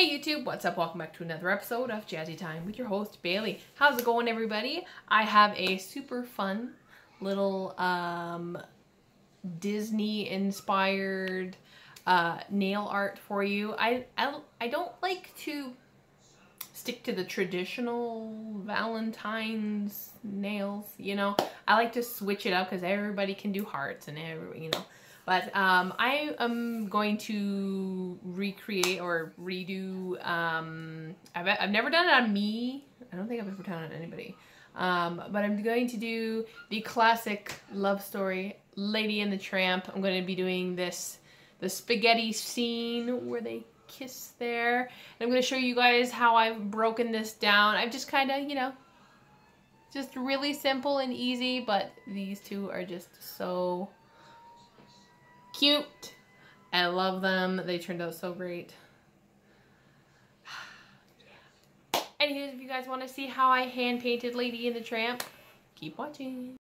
Hey YouTube, what's up? Welcome back to another episode of Jazzy Time with your host Bailey. How's it going everybody? I have a super fun little um, Disney inspired uh, nail art for you. I, I, I don't like to stick to the traditional Valentine's nails, you know. I like to switch it up because everybody can do hearts and every, you know. But um, I am going to recreate or redo, um, I've, I've never done it on me. I don't think I've ever done it on anybody. Um, but I'm going to do the classic love story, Lady and the Tramp. I'm going to be doing this, the spaghetti scene where they kiss there. And I'm going to show you guys how I've broken this down. I've just kind of, you know, just really simple and easy, but these two are just so cute. I love them. They turned out so great. Anywho, if you guys want to see how I hand painted Lady and the Tramp, keep watching.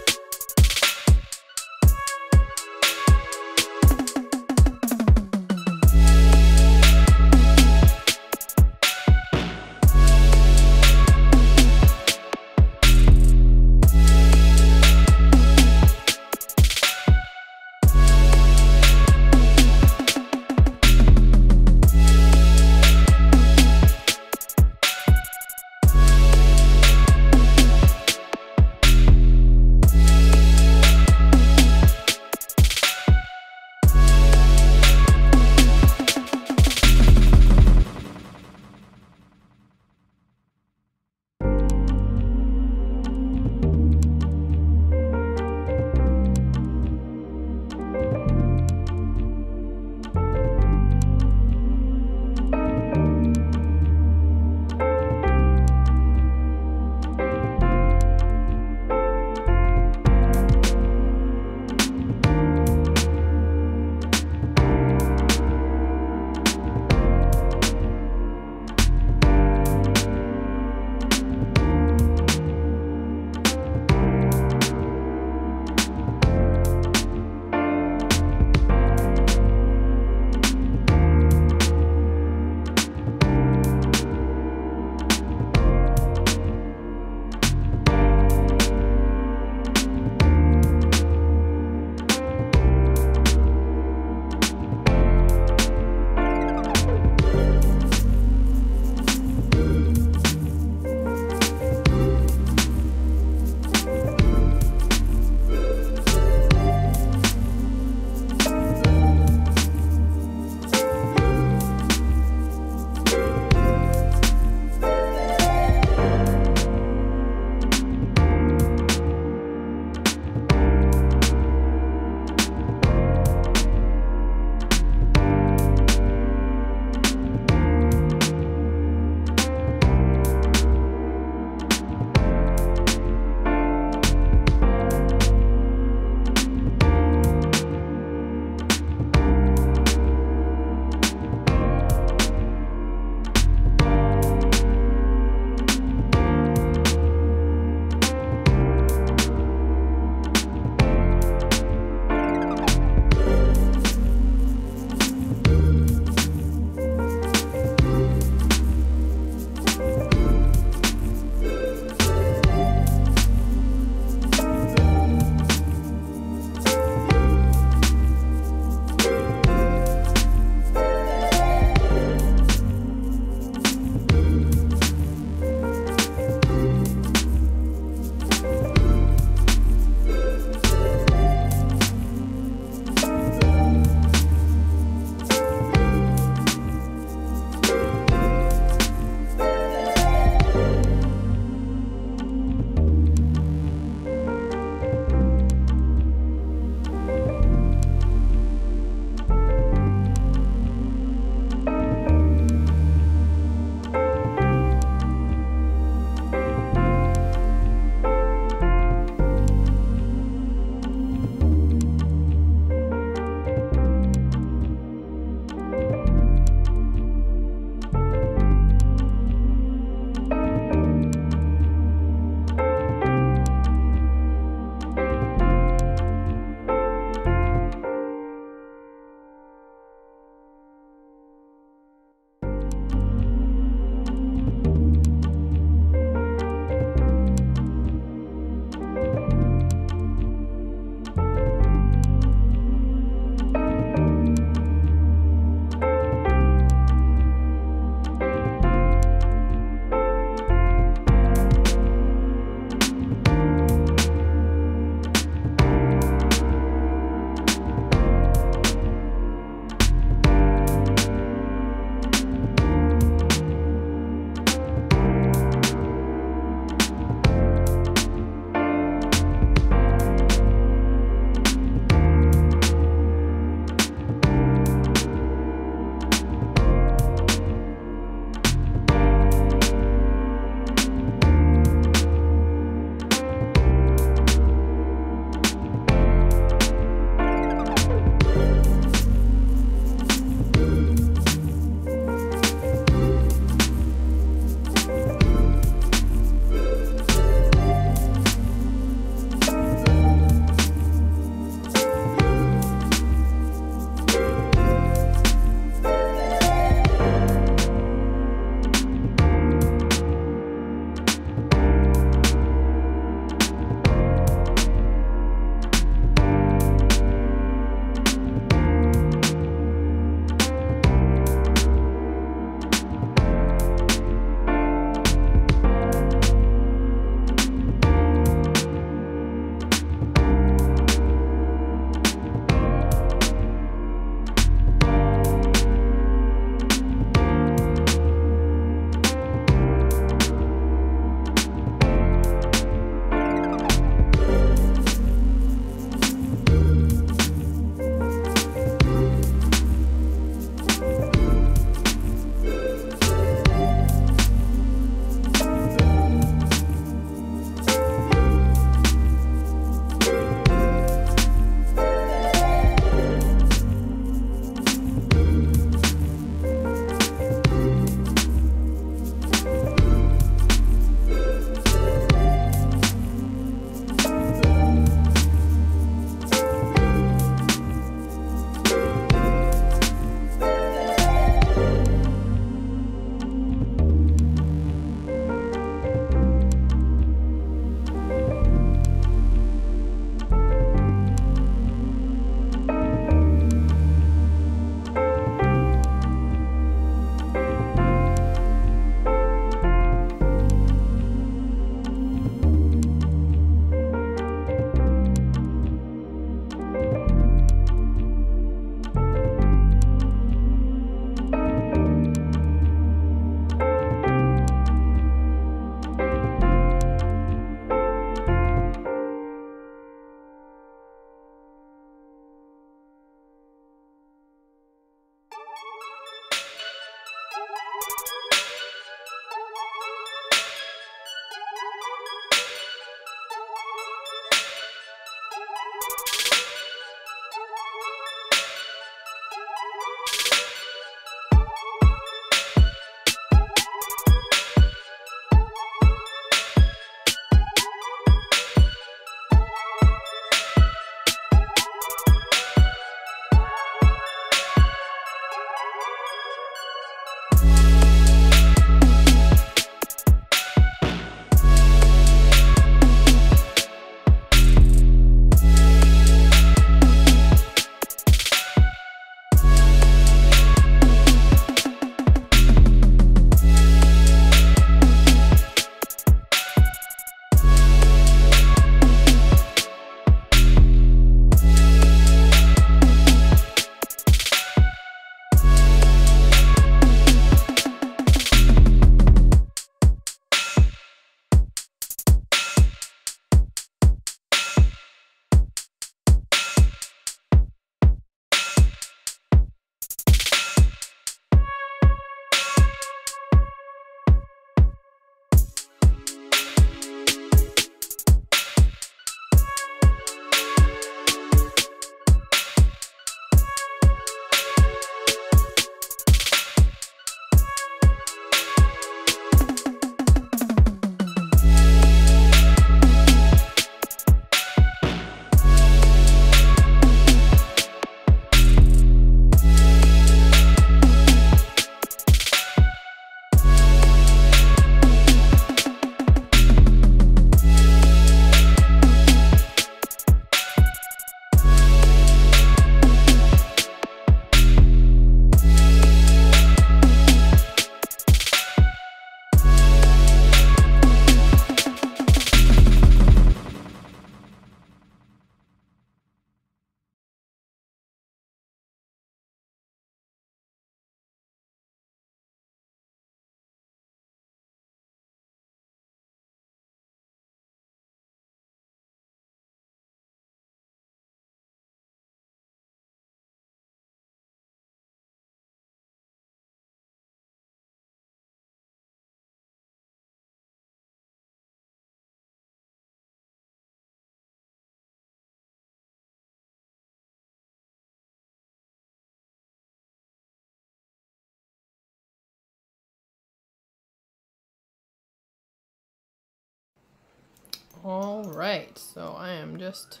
All right, so I am just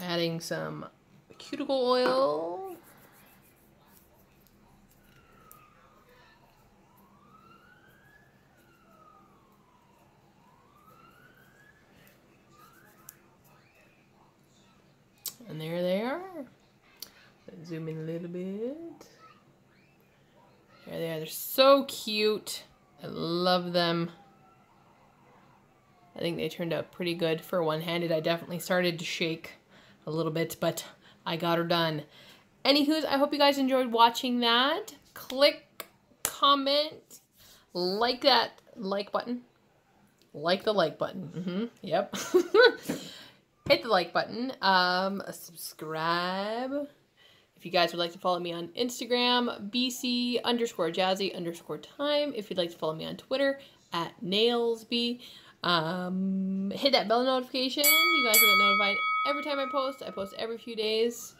adding some cuticle oil. And there they are. Let's zoom in a little bit. There they are. They're so cute. I love them. I think they turned out pretty good for one-handed. I definitely started to shake a little bit, but I got her done. Anywho's, I hope you guys enjoyed watching that. Click, comment, like that like button. Like the like button. Mm -hmm. Yep. Hit the like button. Um, subscribe. If you guys would like to follow me on Instagram, BC underscore jazzy underscore time. If you'd like to follow me on Twitter, at nailsby. Um, hit that bell notification. You guys will get notified every time I post. I post every few days.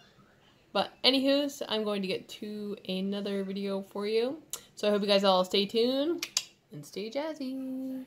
But anywho's, I'm going to get to another video for you. So I hope you guys all stay tuned and stay jazzy.